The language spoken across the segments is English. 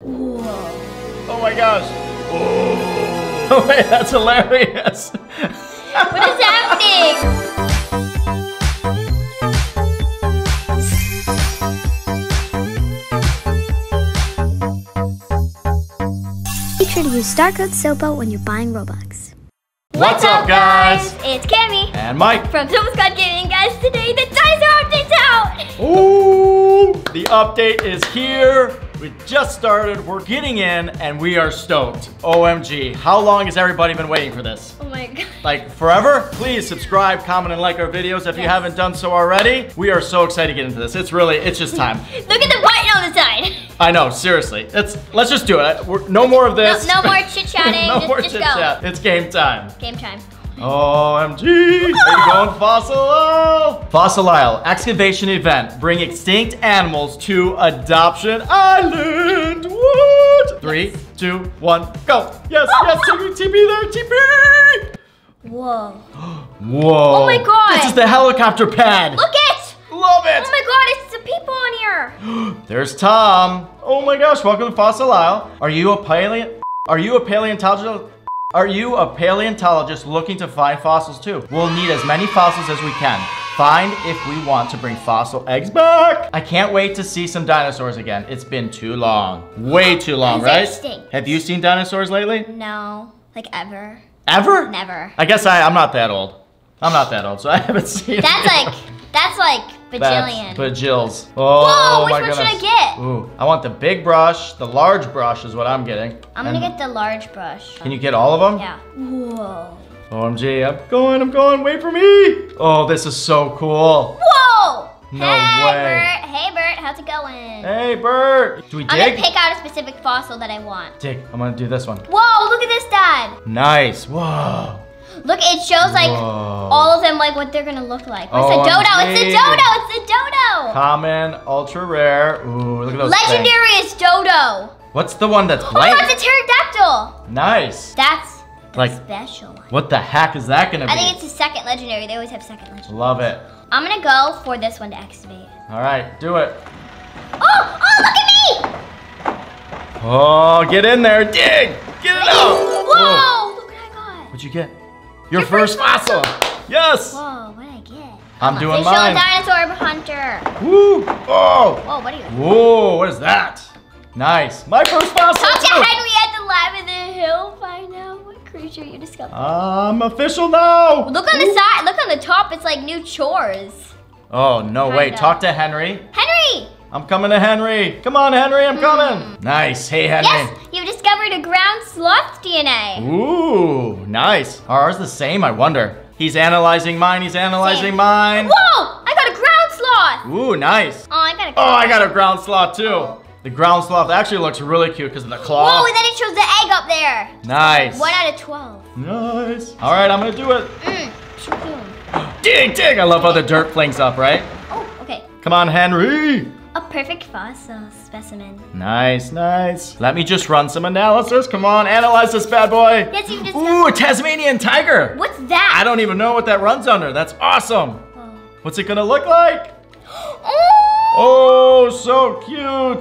Whoa. Oh my gosh. Oh, wait, that's hilarious. what is happening? Be sure to use Star Code Sopo when you're buying Robux. What's up, guys? It's Cammy And Mike. from Sopo Squad Gaming. Guys, today the dinosaur update's out! Ooh, the update is here. We just started, we're getting in, and we are stoked. OMG, how long has everybody been waiting for this? Oh my god. Like forever? Please subscribe, comment, and like our videos if you haven't done so already. We are so excited to get into this. It's really, it's just time. Look at the button on the side. I know, seriously. It's let's just do it. We're, no more of this. no more chit-chatting. no just, more just chit go. chat. It's game time. Game time. OMG! Are you going Fossil Isle? Fossil Isle excavation event. Bring extinct animals to Adoption Island. What? Three, two, one, go. Yes, yes, TP, TP there, TP. Whoa. Whoa. Oh my God. This is the helicopter pad. Look it! Love it. Oh my god, it's the people on here. There's Tom. Oh my gosh, welcome to Fossil Isle. Are you a paleo? Are you a paleontologist? Are you a paleontologist looking to find fossils too? We'll need as many fossils as we can. Find if we want to bring fossil eggs back. I can't wait to see some dinosaurs again. It's been too long. Way too long, right? Have you seen dinosaurs lately? No. Like ever. Ever? Never. I guess I, I'm not that old. I'm not that old, so I haven't seen That's like, that's like bajillion. That's bajills. Oh, Whoa, which my one should I get? Ooh, I want the big brush. The large brush is what I'm getting. I'm gonna get the large brush. Can you get all of them? Yeah. Whoa. OMG, I'm going, I'm going. Wait for me. Oh, this is so cool. Whoa! No hey, way. Bert. Hey, Bert. How's it going? Hey, Bert. Do we dig? I'm gonna pick out a specific fossil that I want. Dig. I'm gonna do this one. Whoa! Look at this, Dad. Nice. Whoa. Look, it shows like Whoa. all of them, like what they're gonna look like. What's Oh, a dodo? It's a dodo. It's a dodo. Common, ultra rare. Ooh, look at those things. Legendary is dodo. What's the one that's Oh, blank? that's a pterodactyl. nice. That's Like- special one. What the heck is that gonna be? I think it's the second legendary. They always have second legendary. Love it. I'm gonna go for this one to activate. All right, do it. Oh! Oh! Look at me! Oh, get in there. Dig. Get it out. Whoa! Look what I got. What'd you get? Your, Your first, first fossil. Yes. Whoa! What did I get? I'm a doing official mine. dinosaur hunter. Woo. Oh. Whoa! What are you? Whoa, what is that? Nice. My first fossil Talk to too. Henry at the lab in the hill. Find out what creature you discovered. I'm official now. Look on the side. Look on the top. It's like new chores. Oh, no, wait. Kinda. Talk to Henry. Henry! I'm coming to Henry. Come on, Henry, I'm coming. Nice. Hey, Henry. Yes, you've discovered a ground sloth DNA. Ooh, nice. Are ours the same? I wonder. He's analyzing mine. He's analyzing Same. mine. Whoa! I got a ground sloth. Ooh, nice. Oh, I got a. Oh, I got a ground sloth too. The ground sloth actually looks really cute because of the claw. Whoa! And then it shows the egg up there. Nice. One out of twelve. Nice. All right, I'm gonna do it. Mm. Dig, dig. I love how the dirt flings up, right? Oh, okay. Come on, Henry. A perfect fossil specimen. Nice, nice. Let me just run some analysis. Come on, analyze this bad boy. Yes, you've Ooh, a Tasmanian tiger. What's that? I don't even know what that runs under. That's awesome. Whoa. What's it gonna look like? Oh! Oh, so cute.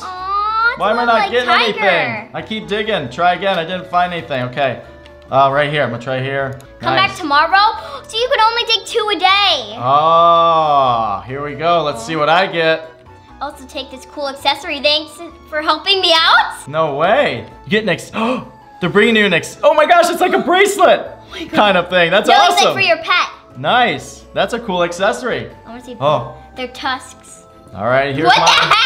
Why am I not little getting tiger. anything? I keep digging. Try again. I didn't find anything. Okay. Uh, right here. I'm gonna try here. Come Nice. back tomorrow. So you can only dig two a day. Oh, here we go. Let's see what I get. Also take this cool accessory. Thanks for helping me out. No way. You get next. Oh, they're bringing you next. Oh my gosh, it's like a bracelet kind of thing. That's no, awesome. it's like for your pet. Nice. That's a cool accessory. I want to see. Oh, They're tusks. all right. Here's what the heck?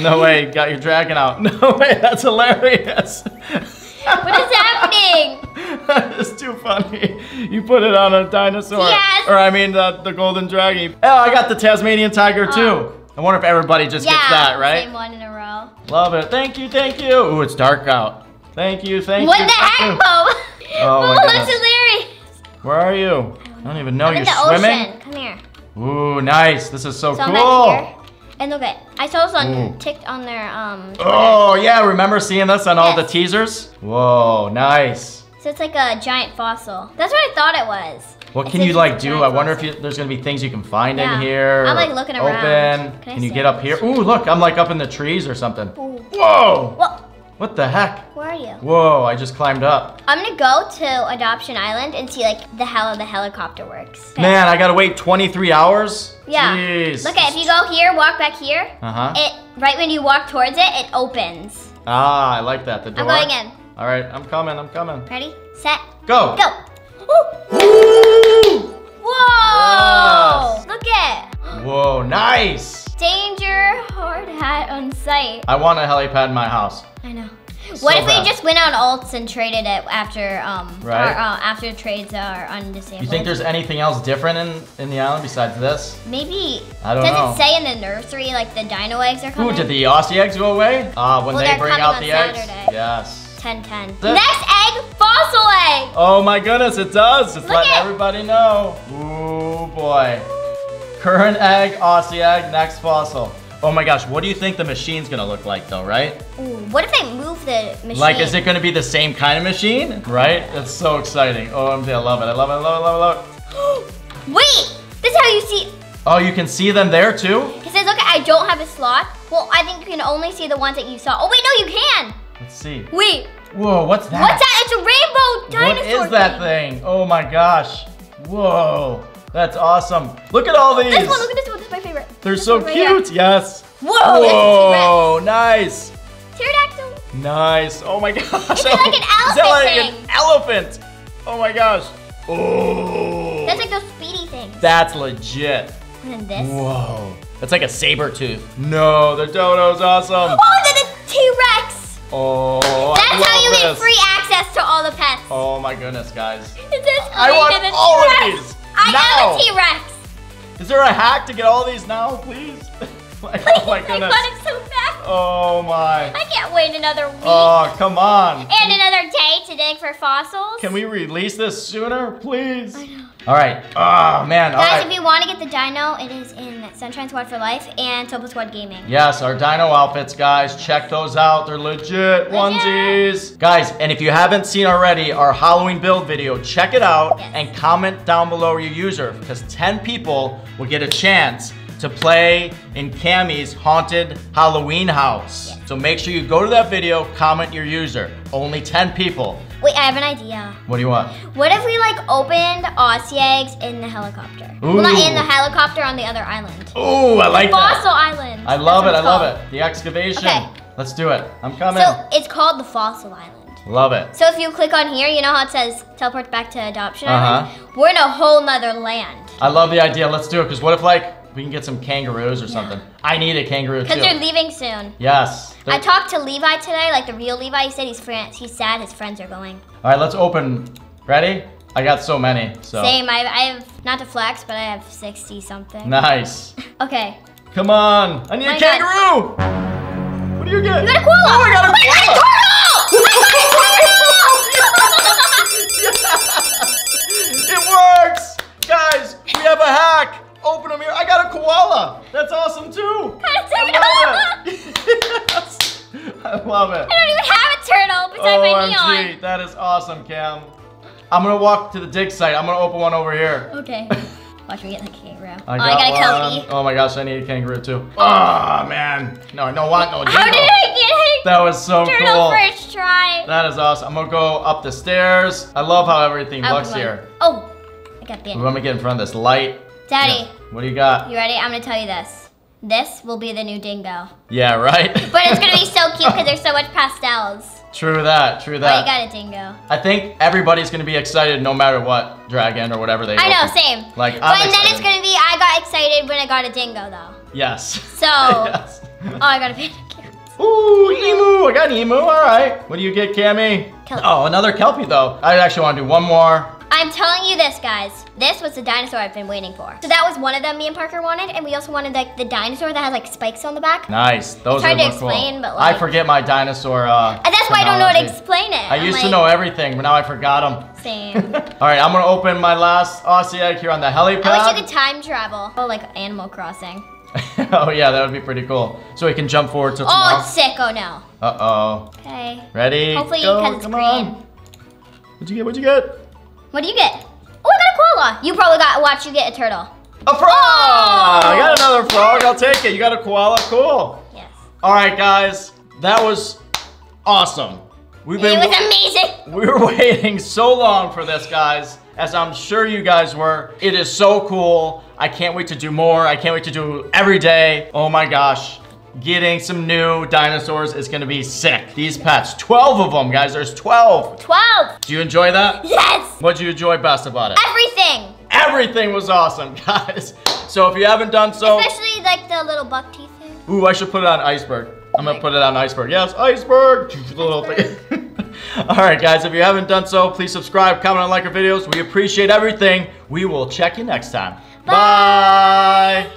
No way. Got your dragon out. No way. That's hilarious. What is happening? is too funny. You put it on a dinosaur. Yes. Or I mean the, the golden dragon. Oh, I got the Tasmanian tiger too. Oh. I wonder if everybody just yeah, gets that, right? Same one in a row. Love it. Thank you, thank you. Ooh, it's dark out. Thank you, thank what you. What the heck. Bo? Oh my Bo goodness. hilarious. Where are you? I don't even know. I'm You're in the swimming? ocean. Come here. Ooh, nice. This is so, So cool. And look at, I saw this on ticked on their um. Twitter. Oh, yeah. Remember seeing this on all the teasers? Whoa, nice. So it's like a giant fossil. That's what I thought it was. What It can you like do? I wonder if you, there's gonna be things you can find Yeah. in here. I'm, like, looking around. Open. Can Can you get up here? Ooh, look, I'm like up in the trees or something. Ooh. Whoa! Well, What the heck? where are you? Whoa, I just climbed up. I'm gonna go to Adoption Island and see like the how the helicopter works. Okay. Man, I gotta wait 23 hours? Yeah. Jeez. Look at if you go here, walk back here. Uh-huh. It right when you walk towards it, it opens. Ah, I like that. The door. I'm going in. All right, I'm coming, I'm coming. Ready, set, Go! go. Ooh. Whoa! Yes. Look at Whoa, nice! danger hard hat on site. I want a helipad in my house. I know. So What if we just went on alts and traded it after um Right. our, uh, after trades are undisabled? You think there's anything else different in, in the island besides this? maybe I don't does know. it say in the nursery like the dino eggs are coming? Ooh, did the Aussie eggs go away? Ah, when Well, they bring out the eggs? Saturday. Yes. 10 10. That- Next egg, fossil egg. Oh my goodness, it does. Just Look it. everybody know. Ooh boy. Current egg, Aussie egg, next fossil. Oh my gosh, what do you think the machine's gonna look like though, right? Ooh, what if they move the machine? Like, is it gonna be the same kind of machine? Right? That's so exciting. OMG, I love it. I love it, I love it, I love it, I love it. Wait, this is how you see. Oh, you can see them there too? It says, look, I don't have a slot. Well, I think you can only see the ones that you saw. Oh, wait, no, you can. Let's see. Wait, Whoa, what's that? what's that? It's a rainbow dinosaur is that thing? Oh my gosh. Whoa. That's awesome. Look at all these. This one, look at this one. This is my favorite. They're This so one right here. cute. Yes. Whoa, Whoa, nice. a. Pterodactyl. Nice. Oh my gosh. It's like an Is that elephant like thing. an elephant? Oh my gosh. Oh. That's like those speedy things. That's legit. And then this. Whoa. That's like a saber tooth. No, the dodo's awesome. Oh, then the T-Rex. Oh, That's I how you love get free access to all the pets. Oh my goodness, guys. It says I want all of these. I now. am a T-Rex. Is there a hack to get all these now, please? like, oh my goodness. I want it so bad. Oh my. I can't wait another week. Oh, come on. and another to dig for fossils. Can we release this sooner, please? I know. All right. Oh man. All Guys, right. if you want to get the dino, it is in Sunshine Squad for Life and Sopo Squad Gaming. Yes, our dino outfits, guys. Check those out. They're legit onesies. Guys, and if you haven't seen already our Halloween build video, check it out Yes. and comment down below your user because 10 people will get a chance to play in Cammy's haunted Halloween house. Yes. So make sure you go to that video, comment your user. Only 10 people. Wait, I have an idea. What do you want? What if we like opened Aussie eggs in the helicopter? Well, not in the helicopter on the other island. Oh, I like that. Fossil Island. I love it. I love it. The excavation. Okay. Let's do it. I'm coming. So it's called the Fossil Island. love it. So if you click on here, you know how it says teleport back to Adoption Uh-huh. We're in a whole nother land. I love the idea. Let's do it. Because what if, like, we can get some kangaroos or something? I need a kangaroo, too. Because they're leaving soon. yes. I They're- talked to Levi today, like the real Levi. He said he's friends. He's sad his friends are going. All right, let's open. Ready? I got so many. So Same. I, I have not to flex, but I have sixty something. nice. Okay. Come on. I need My a God. kangaroo. What do you get? You got a koala. Oh, I got a oh, Wait, love it. I don't even have a turtle beside my OMG, neon. that is awesome, Cam. I'm gonna walk to the dig site. I'm gonna open one over here. Okay. Watch me get a kangaroo. I oh, got I got a kelpie. Oh my gosh, I need a kangaroo too. Oh man, no, I don't want no. How did I get That was so turtle cool. first try? That is awesome. I'm gonna go up the stairs. I love how everything Oh, looks here. Oh, I got We bit. want to get in front of this light. Daddy, Yeah. What do you got? you ready? I'm gonna tell you this. This will be the new dingo. Yeah, right. But it's gonna be so cute because there's so much pastels. true that. True that. Oh, you got a dingo. I think everybody's gonna be excited no matter what dragon or whatever they. I know, open. same. Like, I'm but then excited. it's gonna be I got excited when I got a dingo though. Yes. So, yes. oh, I got a panda. Ooh, emu! I got an emu. All right. What do you get, Cammy? Kelpie. Oh, another kelpie though. I actually want to do one more. I'm telling you this, guys. This was the dinosaur I've been waiting for. So that was one of them me and Parker wanted, and we also wanted like the dinosaur that has like spikes on the back. Nice. Those It's hard are to cool. explain, but, I forget my dinosaur. Uh, And that's why I don't know how to explain it. I I'm used to know everything, but now I forgot them. Same. All right, I'm gonna open my last Aussie egg here on the helipad. I wish you could time travel. Oh, like Animal Crossing. oh yeah, that would be pretty cool. So we can jump forward to Oh, it's sick. Oh no. Uh oh. Okay. Ready? Hopefully, Go. because it's Come green. on. What'd you get? What'd you get? What do you get? Oh, I got a koala. You probably got watch you get a turtle. A frog! Oh! I got another frog. I'll take it. You got a koala. Cool. Yes. All right, guys. That was awesome. We've been, It was amazing. we were waiting so long for this, guys. As I'm sure you guys were. It is so cool. I can't wait to do more. I can't wait to do every day. Oh my gosh. Getting some new dinosaurs is gonna be sick. These pets, 12 of them, guys. There's 12. 12. Do you enjoy that? Yes. What do you enjoy best about it? Everything. Everything was awesome, guys. So if you haven't done so, Especially like the little buck teeth thing. ooh, I should put it on iceberg. I'm gonna put it on iceberg. Yes, iceberg. The little thing. All right, guys. If you haven't done so, please subscribe, comment, and like our videos. We appreciate everything. We will check you next time. Bye.